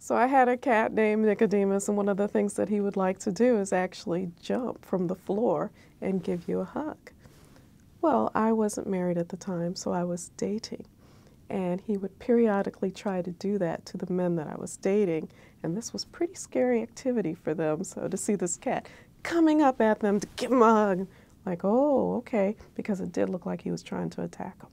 So I had a cat named Nicodemus, and one of the things that he would like to do is actually jump from the floor and give you a hug. Well, I wasn't married at the time, so I was dating. And he would periodically try to do that to the men that I was dating. And this was pretty scary activity for them. So to see this cat coming up at them to give them a hug, like, oh, okay, because it did look like he was trying to attack them.